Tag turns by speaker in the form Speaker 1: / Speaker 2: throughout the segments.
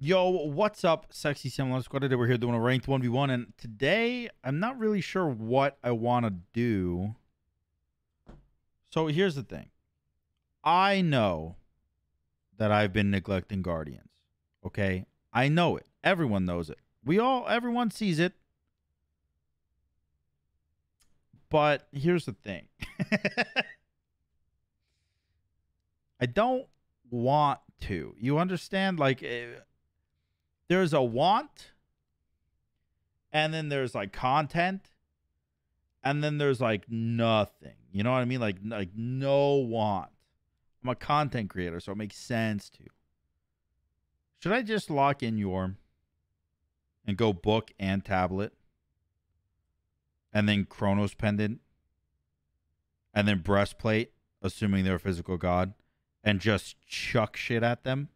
Speaker 1: Yo, what's up, sexy similar squad? Today we're here doing a ranked 1v1, and today I'm not really sure what I want to do. So here's the thing. I know that I've been neglecting Guardians. Okay? I know it. Everyone knows it. We all everyone sees it. But here's the thing. I don't want to. You understand? Like, eh, there's a want, and then there's like content, and then there's like nothing. You know what I mean? Like, like no want. I'm a content creator, so it makes sense to. Should I just lock in Jorm and go book and tablet? And then Chronos pendant? And then breastplate, assuming they're a physical god, and just chuck shit at them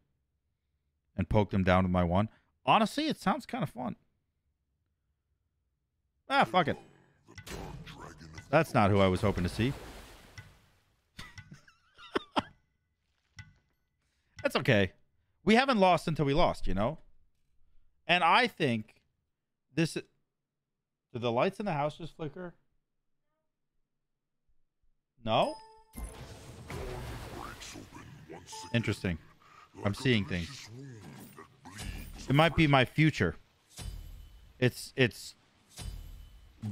Speaker 1: and poke them down with my one? Honestly, it sounds kind of fun. Ah, fuck it. That's not who I was hoping to see. That's okay. We haven't lost until we lost, you know? And I think this. Do the lights in the house just flicker? No? Interesting. I'm seeing things. It might be my future. It's it's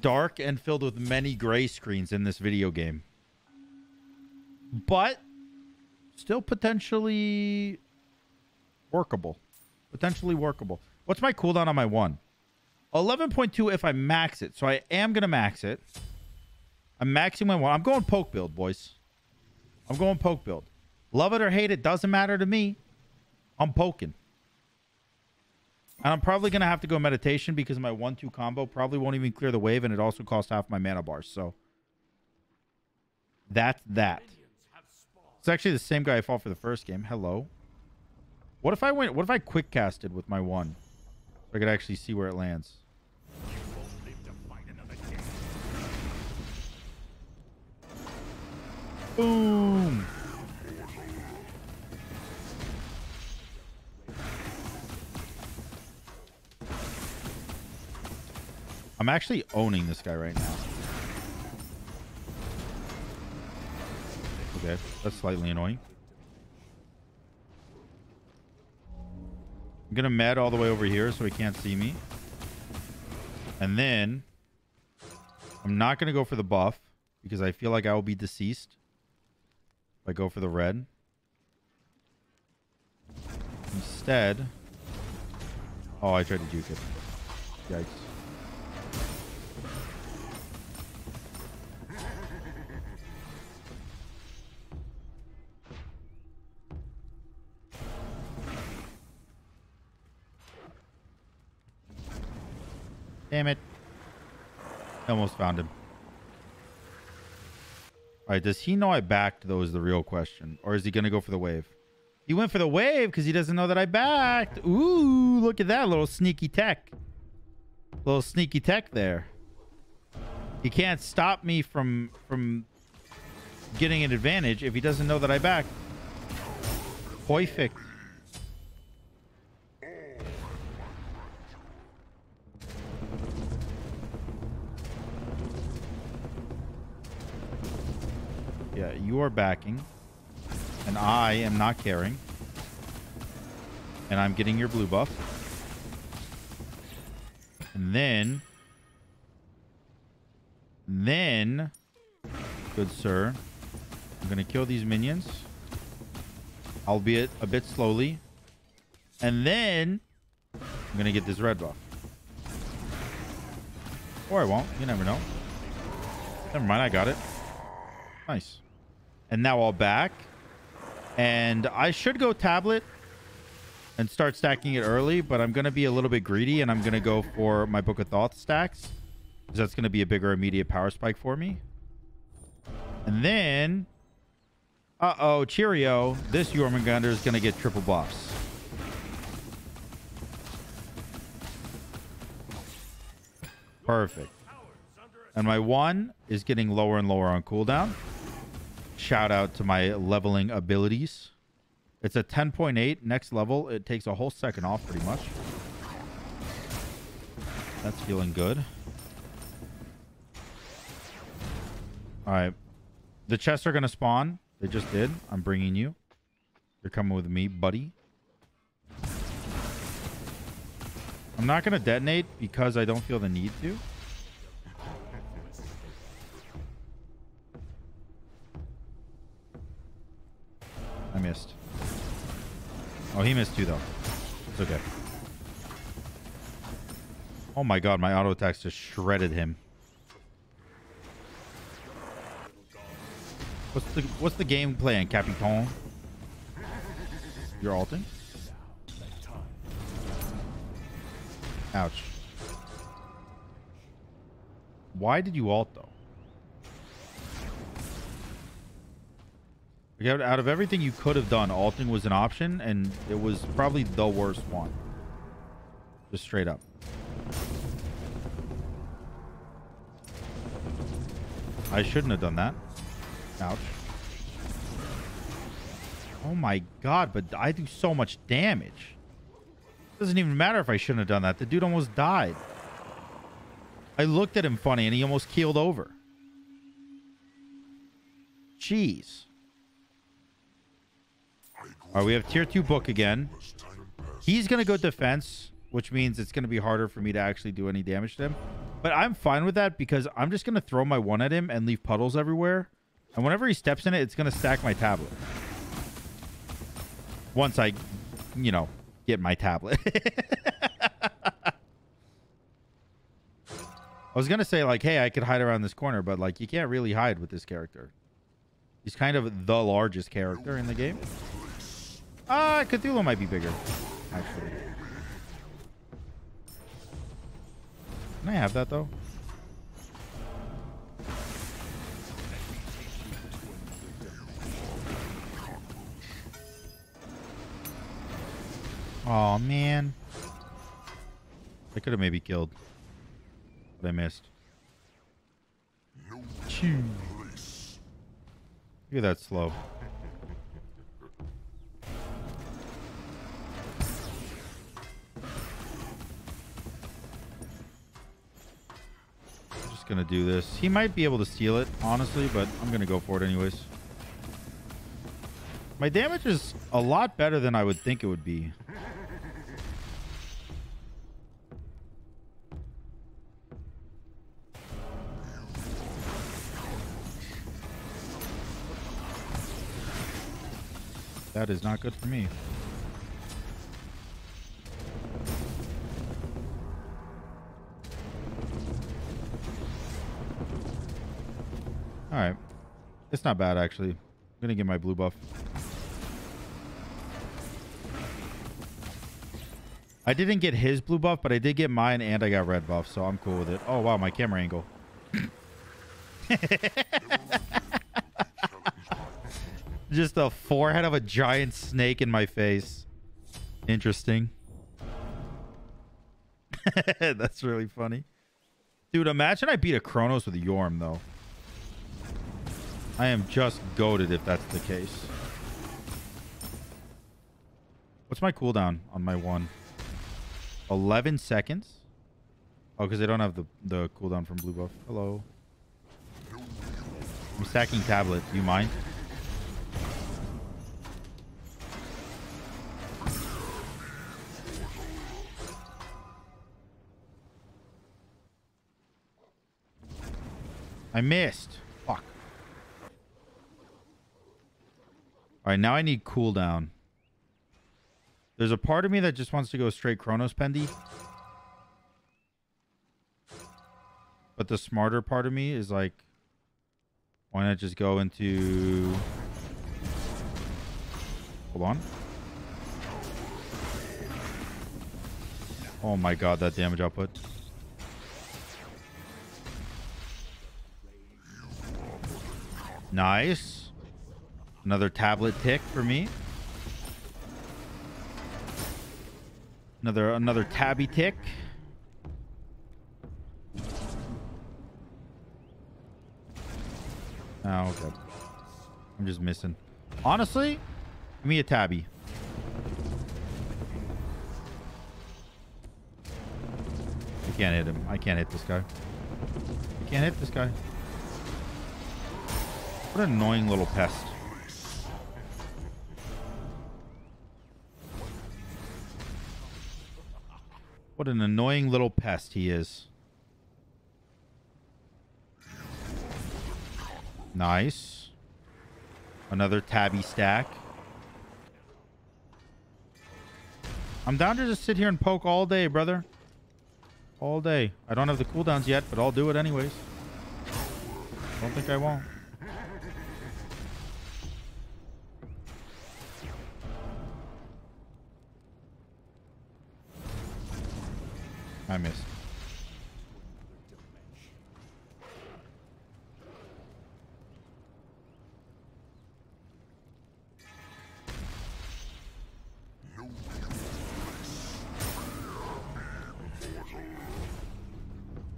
Speaker 1: dark and filled with many gray screens in this video game. But still potentially workable. Potentially workable. What's my cooldown on my one? 11.2 if I max it. So I am going to max it. I'm maxing my one. I'm going poke build, boys. I'm going poke build. Love it or hate it, doesn't matter to me. I'm poking. And I'm probably going to have to go meditation because my 1-2 combo probably won't even clear the wave, and it also costs half my mana bars. So that's that. It's actually the same guy I fought for the first game. Hello. What if I went? What if I quick casted with my one? So I could actually see where it lands. Boom. I'm actually owning this guy right now. Okay, that's slightly annoying. I'm gonna med all the way over here so he can't see me. And then I'm not gonna go for the buff because I feel like I will be deceased if I go for the red. Instead, oh, I tried to juke it. Yikes. Damn it. Almost found him. All right, does he know I backed, though, is the real question. Or is he going to go for the wave? He went for the wave because he doesn't know that I backed. Ooh, look at that little sneaky tech. Little sneaky tech there. He can't stop me from from getting an advantage if he doesn't know that I backed. Perfect. Yeah, you are backing. And I am not caring. And I'm getting your blue buff. And then... Then... Good sir. I'm going to kill these minions. Albeit a bit slowly. And then... I'm going to get this red buff. Or I won't. You never know. Never mind, I got it. Nice. And now I'll back. And I should go tablet and start stacking it early, but I'm going to be a little bit greedy and I'm going to go for my Book of Thoth stacks. Because that's going to be a bigger immediate power spike for me. And then... Uh-oh, cheerio. This Jormungandr is going to get triple buffs. Perfect. And my one is getting lower and lower on cooldown. Shout out to my leveling abilities. It's a 10.8 next level. It takes a whole second off pretty much. That's feeling good. All right. The chests are going to spawn. They just did. I'm bringing you. You're coming with me, buddy. I'm not going to detonate because I don't feel the need to. Oh, he missed too, though. It's okay. Oh my god, my auto attacks just shredded him. What's the what's the game plan, Capitan? You're alting? Ouch. Why did you alt though? Like, out of everything you could have done, alting was an option, and it was probably the worst one. Just straight up. I shouldn't have done that. Ouch. Oh my god, but I do so much damage. Doesn't even matter if I shouldn't have done that. The dude almost died. I looked at him funny and he almost keeled over. Jeez. All right, we have tier 2 book again. He's going to go defense, which means it's going to be harder for me to actually do any damage to him. But I'm fine with that because I'm just going to throw my one at him and leave puddles everywhere. And whenever he steps in it, it's going to stack my tablet. Once I, you know, get my tablet. I was going to say, like, hey, I could hide around this corner, but, like, you can't really hide with this character. He's kind of the largest character in the game. Ah, uh, Cthulhu might be bigger, actually. Can I have that, though? Oh man. I could have maybe killed. But I missed. Look at that slow. Just gonna do this. He might be able to steal it, honestly, but I'm gonna go for it anyways. My damage is a lot better than I would think it would be. That is not good for me. Alright. It's not bad, actually. I'm going to get my blue buff. I didn't get his blue buff, but I did get mine and I got red buff, so I'm cool with it. Oh, wow, my camera angle. Just the forehead of a giant snake in my face. Interesting. That's really funny. Dude, imagine I beat a Chronos with Jorm, though. I am just goaded if that's the case. What's my cooldown on my one? 11 seconds? Oh, because I don't have the, the cooldown from blue buff. Hello. I'm stacking tablet. Do you mind? I missed. Fuck. All right, now I need cooldown. There's a part of me that just wants to go straight Chronos Pendy. But the smarter part of me is like, why not just go into... Hold on. Oh my god, that damage output. Nice. Another tablet tick for me. Another another tabby tick. Oh, okay. I'm just missing. Honestly, Give me a tabby. I can't hit him. I can't hit this guy. I can't hit this guy. What an annoying little pest. What an annoying little pest he is. Nice. Another tabby stack. I'm down to just sit here and poke all day, brother. All day. I don't have the cooldowns yet, but I'll do it anyways. Don't think I won't. I missed.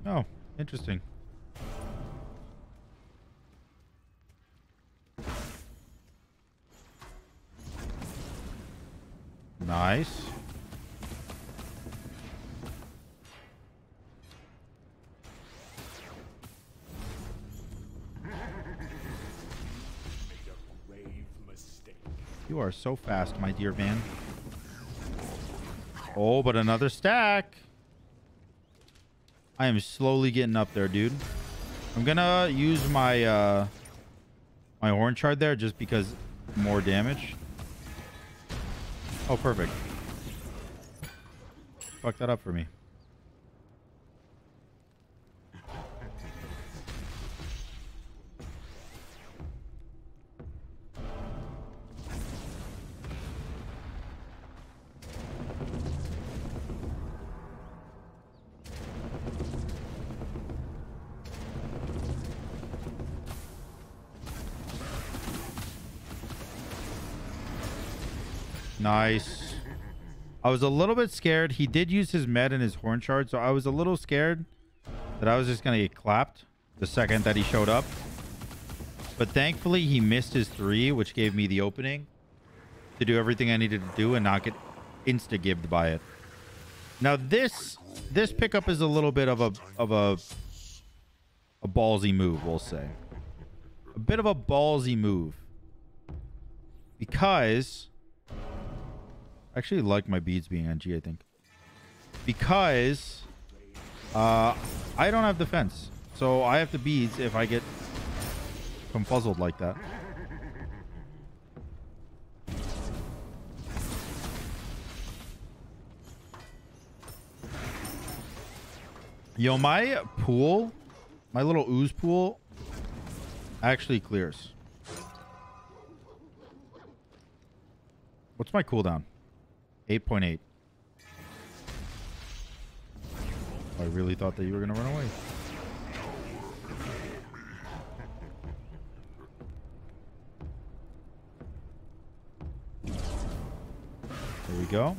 Speaker 1: Oh, interesting. Are so fast, my dear man. Oh, but another stack. I am slowly getting up there, dude. I'm gonna use my uh my horn shard there just because more damage. Oh, perfect. Fuck that up for me. Nice. I was a little bit scared. He did use his med and his horn shard, so I was a little scared that I was just going to get clapped the second that he showed up. But thankfully, he missed his three, which gave me the opening to do everything I needed to do and not get insta-gibbed by it. Now this this pickup is a little bit of a of a a ballsy move, we'll say. A bit of a ballsy move. Because I actually like my beads being on G, I think. Because uh, I don't have defense. So I have the beads if I get confuzzled like that. Yo, my pool, my little ooze pool, actually clears. What's my cooldown? 8.8. I really thought that you were going to run away. There we go.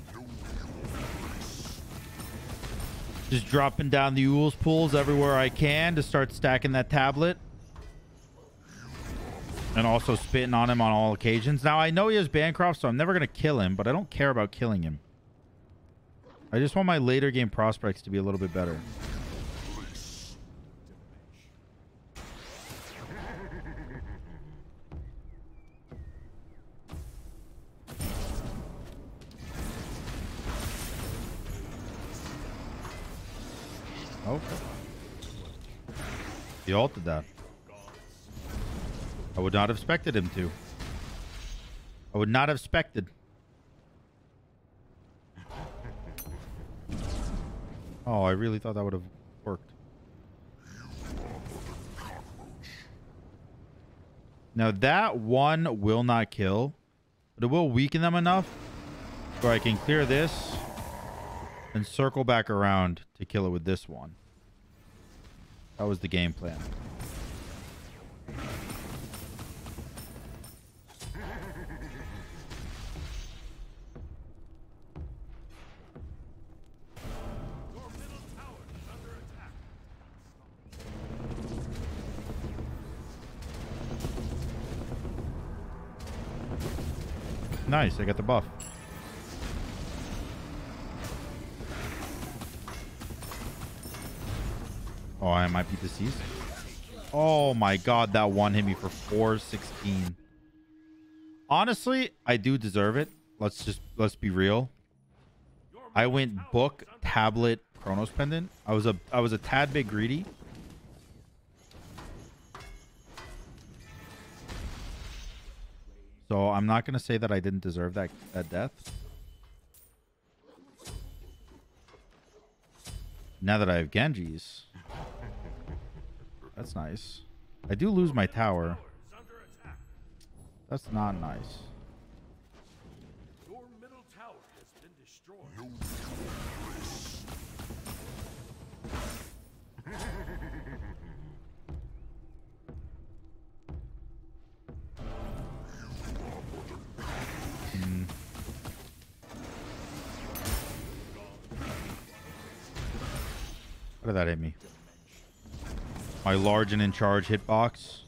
Speaker 1: Just dropping down the Ools pools everywhere I can to start stacking that tablet. And also spitting on him on all occasions. Now, I know he has Bancroft, so I'm never going to kill him, but I don't care about killing him. I just want my later game prospects to be a little bit better. Okay. He altered that. I would not have expected him to. I would not have expected. Oh, I really thought that would have worked. Now that one will not kill, but it will weaken them enough where I can clear this and circle back around to kill it with this one. That was the game plan. Nice, I got the buff. Oh, I might be deceased. Oh my god, that one hit me for 416. Honestly, I do deserve it. Let's just let's be real. I went book, tablet, Chronos pendant. I was a I was a tad bit greedy. So I'm not gonna say that I didn't deserve that that death. Now that I have Genji's. That's nice. I do lose my tower. That's not nice. How did that hit me? My large and in charge hitbox.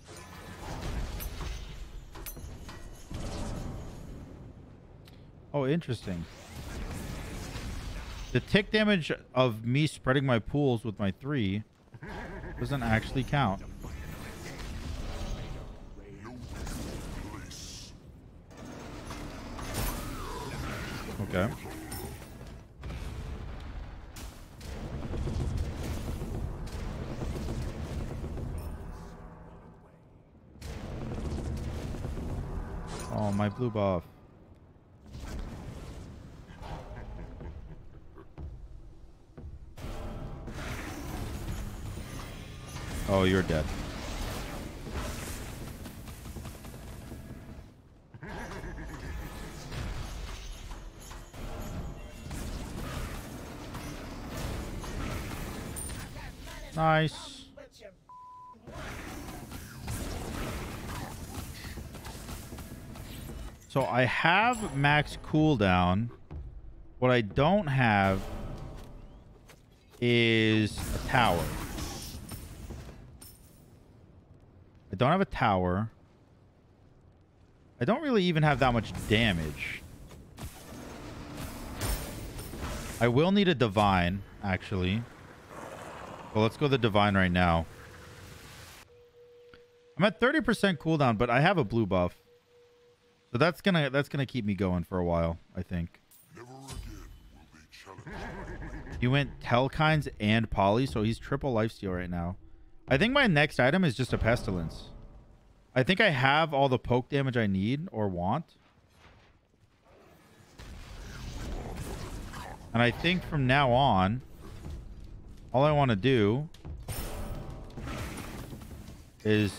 Speaker 1: Oh, interesting. The tick damage of me spreading my pools with my three doesn't actually count. Okay. My blue buff. Oh, you're dead. I have max cooldown. What I don't have is a tower. I don't have a tower. I don't really even have that much damage. I will need a divine, actually. Well, let's go the divine right now. I'm at 30% cooldown, but I have a blue buff. So that's gonna that's gonna keep me going for a while, I think.
Speaker 2: Never again will they
Speaker 1: He went Telkhines and Poly, so he's triple lifesteal right now. I think my next item is just a Pestilence. I think I have all the poke damage I need or want. And I think from now on, all I want to do is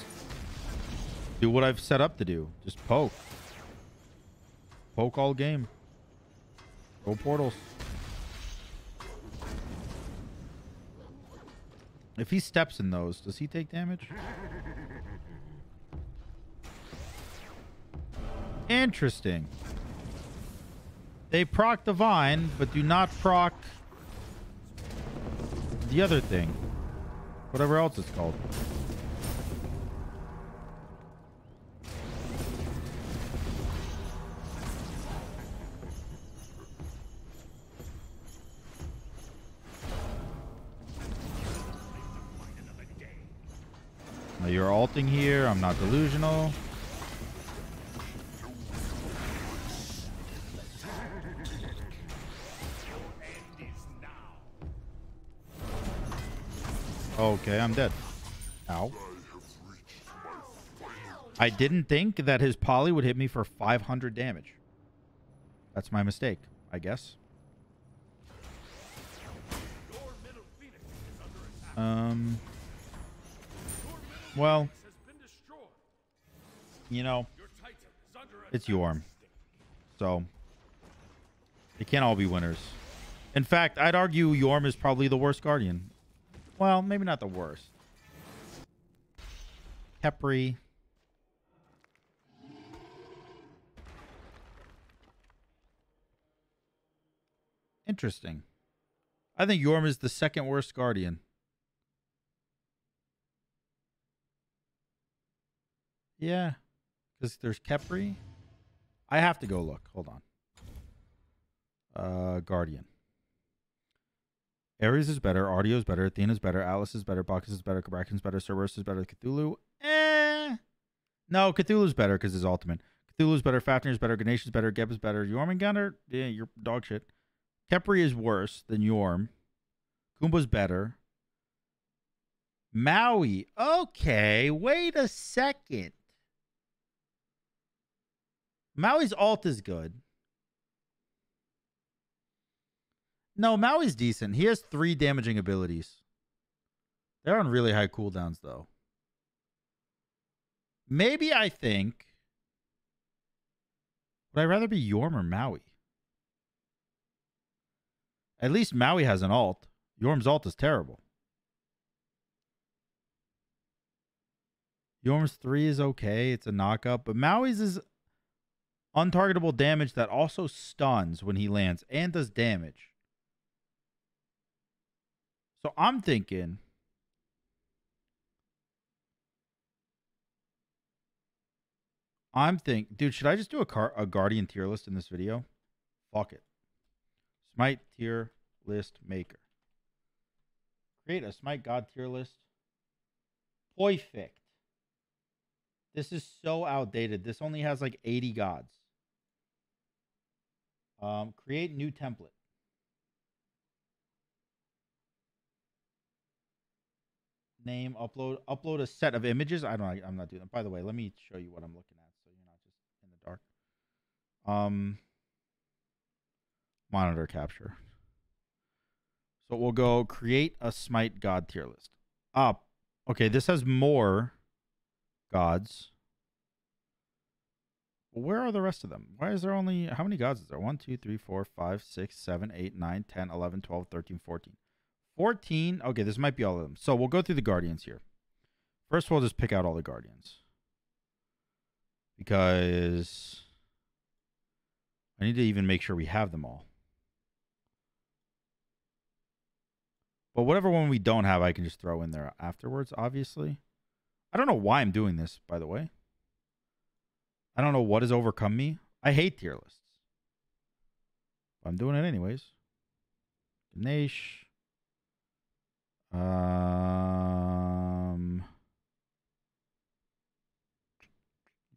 Speaker 1: do what I've set up to do. Just poke. Poke all game. Go portals. If he steps in those, does he take damage? Interesting. They proc divine, but do not proc the other thing. Whatever else it's called. Now here. I'm not delusional. Okay, I'm dead. Ow.
Speaker 2: I
Speaker 1: didn't think that his poly would hit me for 500 damage. That's my mistake, I guess. Um, well, you know, it's Jorm. So, it can't all be winners. In fact, I'd argue Jorm is probably the worst Guardian. Well, maybe not the worst. Khepri. Interesting. I think Jorm is the second worst Guardian. Yeah. Because there's Khepri. I have to go look. Hold on. Uh, Guardian. Ares is better. Artio is better. Athena is better. Atlas is better. Bacchus is better. Bracken is better. Cerberus is better. Cthulhu. Eh. No, Cthulhu's better because his ultimate. Cthulhu's better. Fafnir is better. Ganesh is better. Geb is better. Jormungandr, yeah, you're dog shit. Khepri is worse than Jorm. Kumba's better. Maui. Okay, wait a second. Maui's alt is good. No, Maui's decent. He has three damaging abilities. They're on really high cooldowns, though. Maybe I think. Would I rather be Jorm or Maui? At least Maui has an alt. Jorm's alt is terrible. Jorm's 3 is okay. It's a knockup. But Maui's is untargetable damage that also stuns when he lands and does damage. So I'm thinking. I'm think, dude. Should I just do a car a guardian tier list in this video? Fuck it. Smite tier list maker. Create a Smite God tier list. Perfect. This is so outdated. This only has like 80 gods. Um, create new template. Name, upload, upload a set of images. I don't. I'm not doing that. By the way, let me show you what I'm looking at, so you're not just in the dark. Um, monitor capture. So we'll go create a Smite God tier list. Up. Okay, this has more gods. Where are the rest of them? Why is there only how many gods is there? 1 2 3 4 5 6 7 8 9 10 11 12 13 14. 14. Okay, this might be all of them. So we'll go through the guardians here. First we'll just pick out all the guardians. Because I need to even make sure we have them all. But whatever one we don't have, I can just throw in there afterwards, obviously. I don't know why I'm doing this, by the way. I don't know what has overcome me. I hate tier lists. I'm doing it anyways. Ganesh. Um,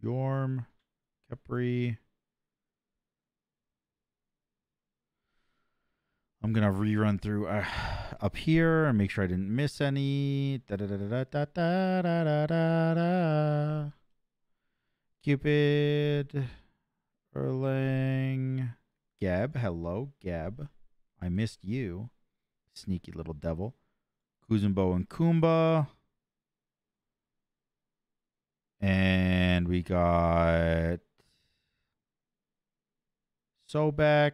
Speaker 1: Jorm. Khepri. I'm gonna rerun through uh, up here and make sure I didn't miss any. Da da da da da da da da da. Cupid, Erlang, Geb. Hello, Geb. I missed you, sneaky little devil. Kuzenbo and Kumba. And we got Sobek.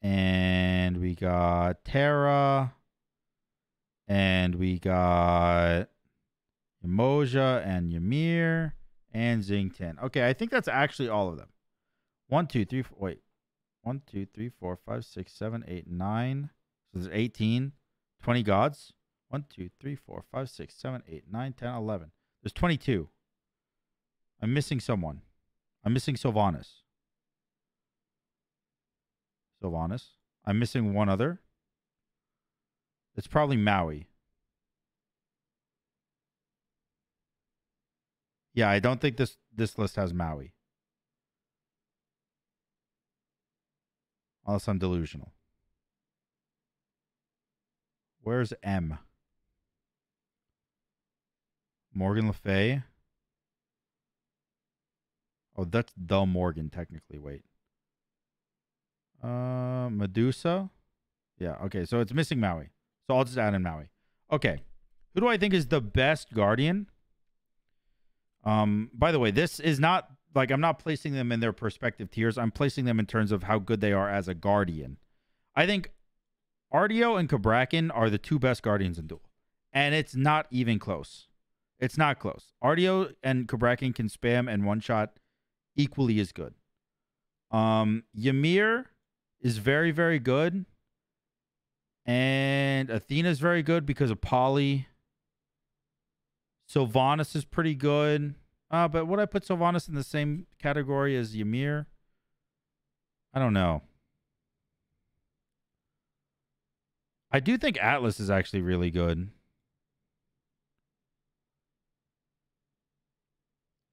Speaker 1: And we got Terra. And we got Yemoja and Ymir and Xingtian. Okay, I think that's actually all of them. One, two, three, four, wait. One, two, three, four, five, six, seven, eight, nine. So there's 18. 20 gods. One, two, three, four, five, six, seven, eight, nine, 10, 11. There's 22. I'm missing someone. I'm missing Sylvanus. Sylvanus. I'm missing one other. It's probably Maui. Yeah, I don't think this this list has Maui. Unless I'm delusional. Where's M? Morgan Le Fay. Oh, that's the Morgan, technically. Wait. Uh, Medusa. Yeah. Okay. So it's missing Maui. So I'll just add in Maui. Okay. Who do I think is the best Guardian? Um. By the way, this is not like I'm not placing them in their perspective tiers. I'm placing them in terms of how good they are as a Guardian. I think Artio and Cabrakan are the two best Guardians in Duel, and it's not even close. It's not close. Artio and Cabrakan can spam and one shot equally as good. Um, Ymir is very, very good. And Athena is very good because of Polly. Sylvanus is pretty good. Uh, but would I put Sylvanus in the same category as Ymir? I don't know. I do think Atlas is actually really good.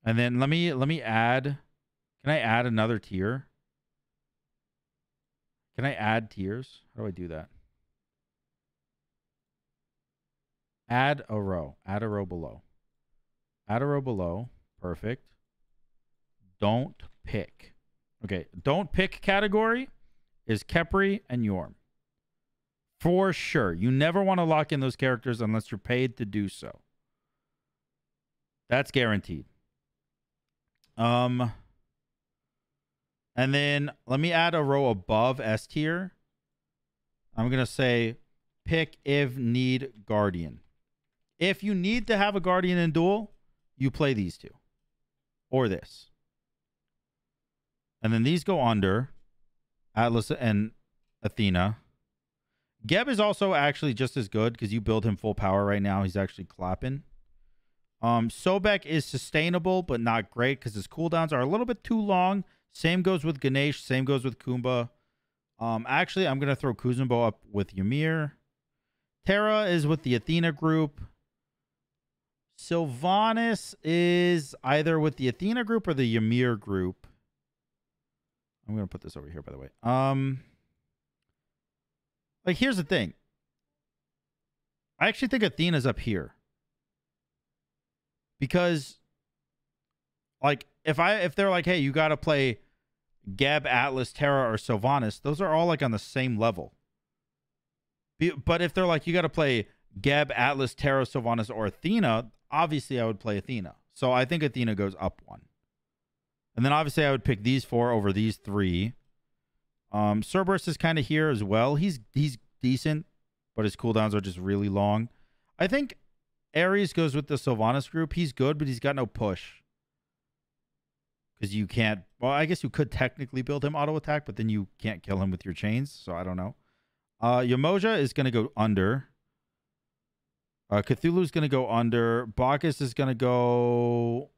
Speaker 1: And then let me let me add can I add another tier? Can I add tiers? How do I do that? Add a row. Add a row below. Add a row below. Perfect. Don't pick. Okay. Don't pick category is Khepri and Jorm. For sure. You never want to lock in those characters unless you're paid to do so. That's guaranteed. Um and then let me add a row above S tier. I'm going to say pick if need guardian. If you need to have a guardian in duel, you play these two or this. And then these go under Atlas and Athena. Geb is also actually just as good because you build him full power right now. He's actually clapping. Um, Sobek is sustainable, but not great because his cooldowns are a little bit too long. Same goes with Ganesh. Same goes with Kumba. Um, actually, I'm gonna throw Kuzenbo up with Ymir. Terra is with the Athena group. Sylvanus is either with the Athena group or the Ymir group. I'm gonna put this over here, by the way. Um, like here's the thing. I actually think Athena's up here because, like, if I if they're like, hey, you got to play Geb, Atlas, Terra, or Sylvanus, those are all like on the same level. But if they're like, you got to play Geb, Atlas, Terra, Sylvanas, or Athena, obviously I would play Athena. So I think Athena goes up one. And then obviously I would pick these four over these three. Um, Cerberus is kind of here as well. He's he's decent, but his cooldowns are just really long. I think Ares goes with the Sylvanus group. He's good, but he's got no push. Because you can't well, I guess you could technically build him auto attack, but then you can't kill him with your chains, so I don't know. Uh Yemoja is gonna go under. Uh Cthulhu's gonna go under. Bacchus is gonna go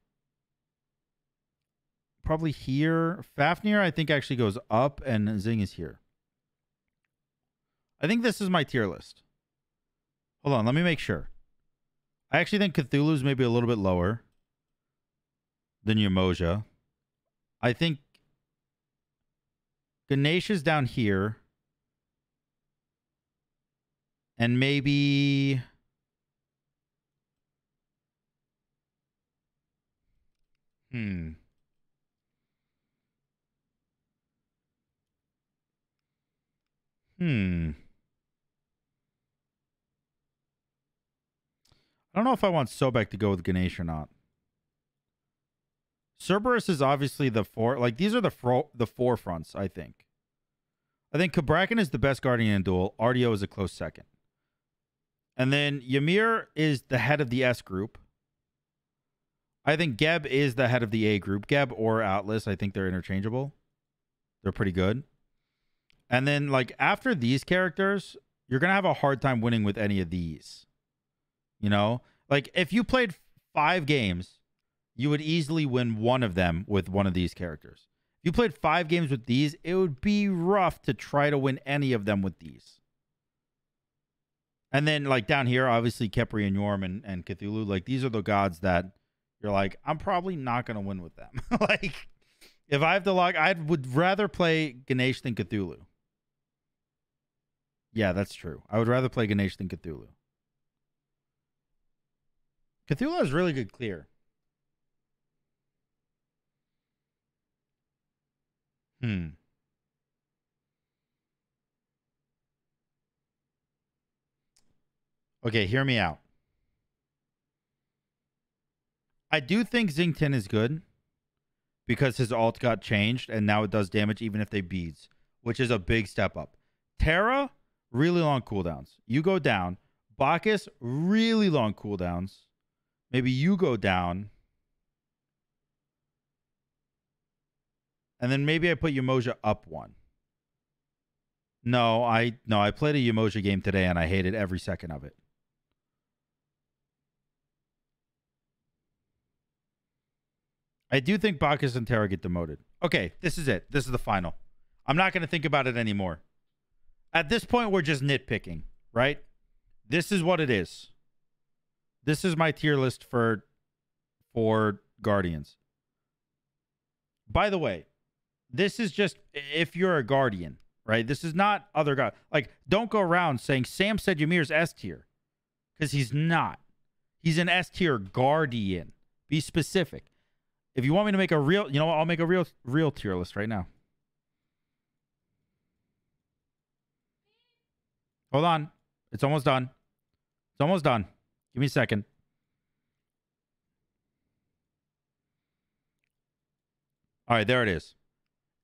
Speaker 1: probably here. Fafnir, I think, actually goes up, and Zing is here. I think this is my tier list. Hold on, let me make sure. I actually think Cthulhu's maybe a little bit lower than Yemoja. I think Ganesh is down here. And maybe. Hmm. Hmm. I don't know if I want Sobek to go with Ganesh or not. Cerberus is obviously the four. Like these are the fro- the forefronts. I think. I think Cabrakan is the best Guardian in duel. Artio is a close second. And then Ymir is the head of the S group. I think Geb is the head of the A group. Geb or Atlas. I think they're interchangeable. They're pretty good. And then like after these characters, you're gonna have a hard time winning with any of these. You know, like if you played five games, you would easily win one of them with one of these characters. If you played five games with these, it would be rough to try to win any of them with these. And then like down here, obviously Khepri and Jorm and, and Cthulhu, like these are the gods that you're like, I'm probably not gonna win with them. like if I have to log, I would rather play Ganesh than Cthulhu. Yeah, that's true. I would rather play Ganesh than Cthulhu. Cthulhu is really good clear. Hmm. Okay, hear me out. I do think Xing Tian is good because his alt got changed and now it does damage even if they beads, which is a big step up. Terra, really long cooldowns. You go down. Bacchus, really long cooldowns. Maybe you go down. And then maybe I put Yemoja up one. No, I no, I played a Yemoja game today and I hated every second of it. I do think Bacchus and Terra get demoted. Okay, this is it. This is the final. I'm not going to think about it anymore. At this point, we're just nitpicking, right? This is what it is. This is my tier list for for Guardians. By the way, this is just if you're a Guardian, right? This is not other guys. Like, don't go around saying Sam said Ymir's S tier because he's not. He's an S tier Guardian. Be specific. If you want me to make a real, you know, what? I'll make a real real tier list right now. Hold on. It's almost done. It's almost done. Give me a second. All right, there it is.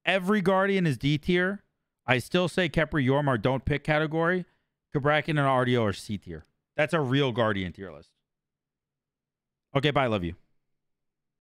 Speaker 1: Every Guardian is D tier. I still say Khepri Yormar don't pick category. Cabrakan and Artio are C tier. That's a real Guardian tier list. Okay, bye. Love you.